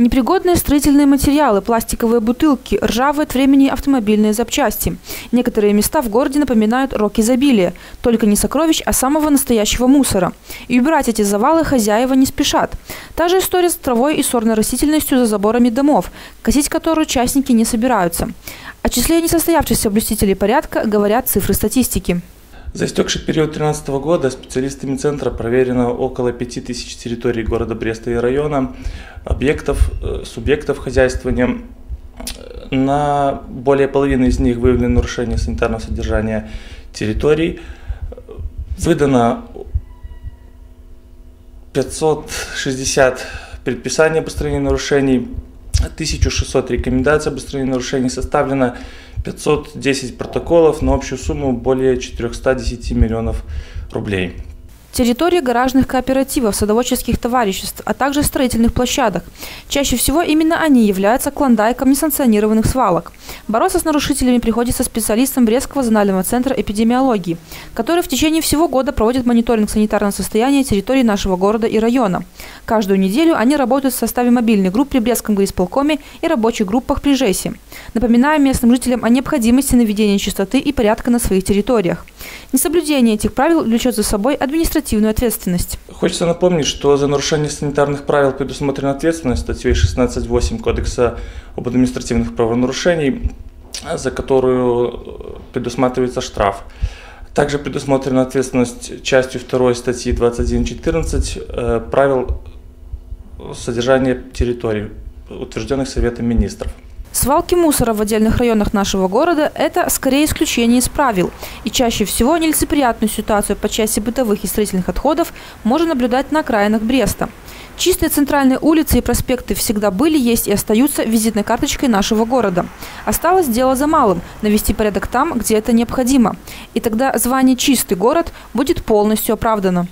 Непригодные строительные материалы, пластиковые бутылки, ржавые от времени автомобильные запчасти. Некоторые места в городе напоминают рок изобилия. Только не сокровищ, а самого настоящего мусора. И убирать эти завалы хозяева не спешат. Та же история с травой и сорной растительностью за заборами домов, косить которую участники не собираются. О числе несостоявшихся блюстителей порядка говорят цифры статистики. За истекший период 2013 года специалистами центра проверено около 5000 территорий города Бреста и района, объектов, э, субъектов хозяйствования. На более половины из них выявлены нарушения санитарного содержания территорий. Выдано 560 предписаний об устранении нарушений, 1600 рекомендаций об устранении нарушений составлено 510 протоколов на общую сумму более 410 миллионов рублей. Территории гаражных кооперативов, садоводческих товариществ, а также строительных площадок. Чаще всего именно они являются клондайком несанкционированных свалок. Бороться с нарушителями приходится специалистам Брестского зонального центра эпидемиологии, который в течение всего года проводит мониторинг санитарного состояния территории нашего города и района. Каждую неделю они работают в составе мобильных групп при Брестском горисполкоме и рабочих группах при ЖЭСе, напоминая местным жителям о необходимости наведения чистоты и порядка на своих территориях. Несоблюдение этих правил влечет за собой административную ответственность. Хочется напомнить, что за нарушение санитарных правил предусмотрена ответственность статьей 16.8 Кодекса об административных правонарушениях, за которую предусматривается штраф. Также предусмотрена ответственность частью 2 статьи 21.14 э, правил содержания территорий, утвержденных Советом Министров. Свалки мусора в отдельных районах нашего города – это скорее исключение из правил. И чаще всего нелицеприятную ситуацию по части бытовых и строительных отходов можно наблюдать на окраинах Бреста. Чистые центральные улицы и проспекты всегда были, есть и остаются визитной карточкой нашего города. Осталось дело за малым – навести порядок там, где это необходимо. И тогда звание «чистый город» будет полностью оправдано.